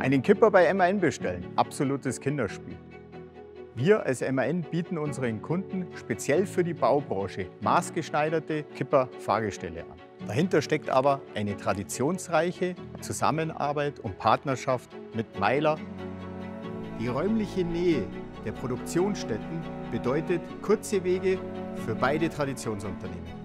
Einen Kipper bei MAN bestellen, absolutes Kinderspiel. Wir als MAN bieten unseren Kunden speziell für die Baubranche maßgeschneiderte Kipper-Fahrgestelle an. Dahinter steckt aber eine traditionsreiche Zusammenarbeit und Partnerschaft mit Meiler. Die räumliche Nähe der Produktionsstätten bedeutet kurze Wege für beide Traditionsunternehmen.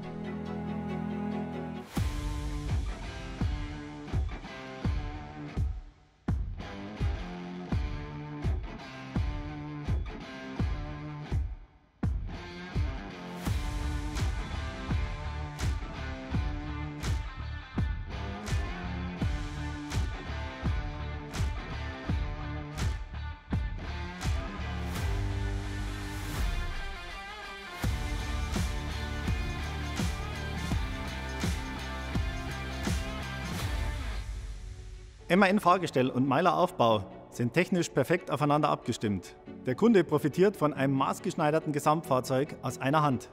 MAN-Fahrgestell und Meiler Aufbau sind technisch perfekt aufeinander abgestimmt. Der Kunde profitiert von einem maßgeschneiderten Gesamtfahrzeug aus einer Hand.